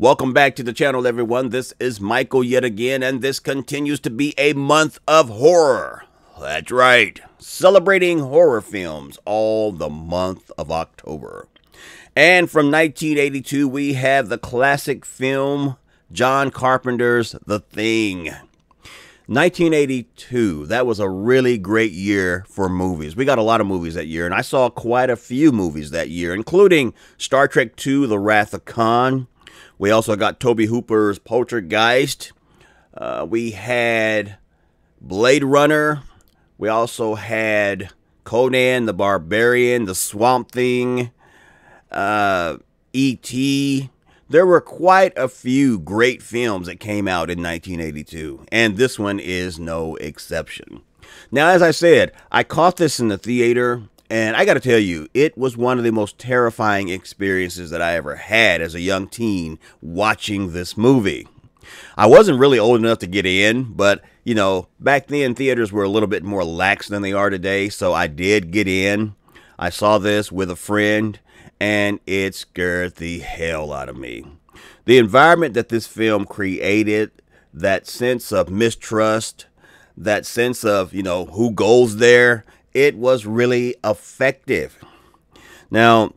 Welcome back to the channel, everyone. This is Michael yet again, and this continues to be a month of horror. That's right, celebrating horror films all the month of October. And from 1982, we have the classic film John Carpenter's The Thing. 1982, that was a really great year for movies. We got a lot of movies that year, and I saw quite a few movies that year, including Star Trek II The Wrath of Khan, we also got Tobe Hooper's Poltergeist. Uh, we had Blade Runner. We also had Conan the Barbarian, The Swamp Thing, uh, E.T. There were quite a few great films that came out in 1982, and this one is no exception. Now, as I said, I caught this in the theater and I got to tell you, it was one of the most terrifying experiences that I ever had as a young teen watching this movie. I wasn't really old enough to get in, but you know, back then theaters were a little bit more lax than they are today, so I did get in. I saw this with a friend, and it scared the hell out of me. The environment that this film created, that sense of mistrust, that sense of, you know, who goes there it was really effective. Now,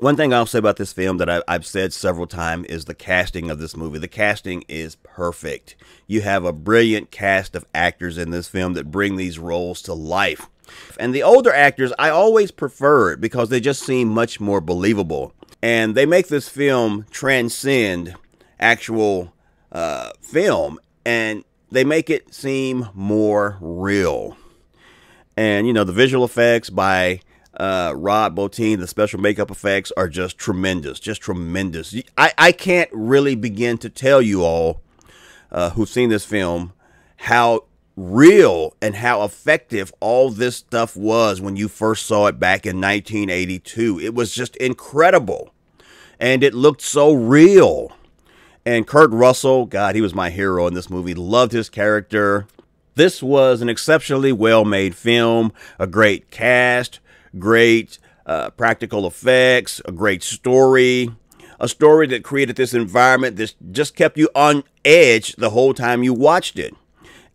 one thing I'll say about this film that I, have said several times is the casting of this movie. The casting is perfect. You have a brilliant cast of actors in this film that bring these roles to life. And the older actors, I always prefer because they just seem much more believable. And they make this film transcend actual uh, film and they make it seem more real. And, you know, the visual effects by uh, Rob Bottin, the special makeup effects are just tremendous, just tremendous. I, I can't really begin to tell you all uh, who've seen this film how real and how effective all this stuff was when you first saw it back in 1982. It was just incredible. And it looked so real. And Kurt Russell, God, he was my hero in this movie. Loved his character. This was an exceptionally well made film, a great cast, great uh, practical effects, a great story, a story that created this environment that just kept you on edge the whole time you watched it.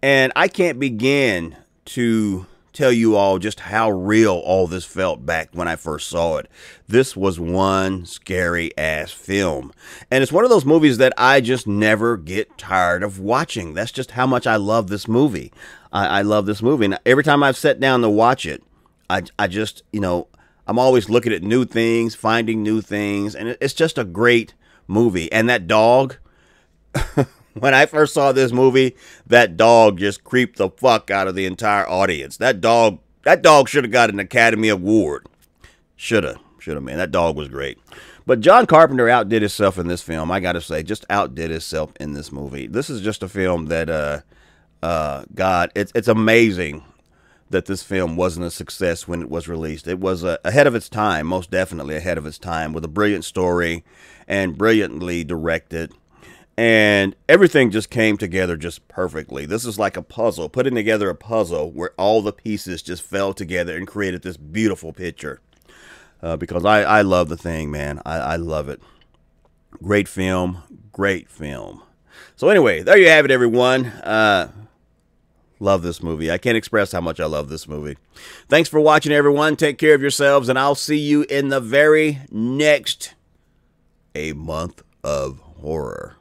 And I can't begin to tell you all just how real all this felt back when I first saw it. This was one scary ass film. And it's one of those movies that I just never get tired of watching. That's just how much I love this movie. I, I love this movie. And every time I've sat down to watch it, I, I just, you know, I'm always looking at new things, finding new things. And it's just a great movie. And that dog. when I first saw this movie, that dog just creeped the fuck out of the entire audience. That dog, that dog should have got an Academy Award. Should have, should have, man. That dog was great. But John Carpenter outdid himself in this film. I got to say, just outdid himself in this movie. This is just a film that, uh, uh, God, it's it's amazing that this film wasn't a success when it was released. It was uh, ahead of its time, most definitely ahead of its time, with a brilliant story and brilliantly directed and everything just came together just perfectly. This is like a puzzle, putting together a puzzle where all the pieces just fell together and created this beautiful picture. Uh, because I, I love the thing, man. I, I love it. Great film, great film. So anyway, there you have it, everyone. Uh, love this movie. I can't express how much I love this movie. Thanks for watching, everyone. Take care of yourselves, and I'll see you in the very next A Month of Horror.